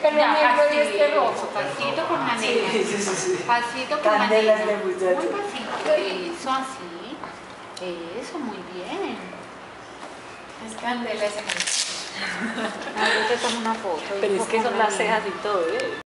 pelo Ya, negro y este pasito, rojo. Pasito con la Sí, sí, sí, sí. Pasito con la Candelas Muy pasito. Eso así. Eso, muy bien. Es candela ese. A ver, te tomo una foto. Pero es que son las cejas y todo, ¿eh?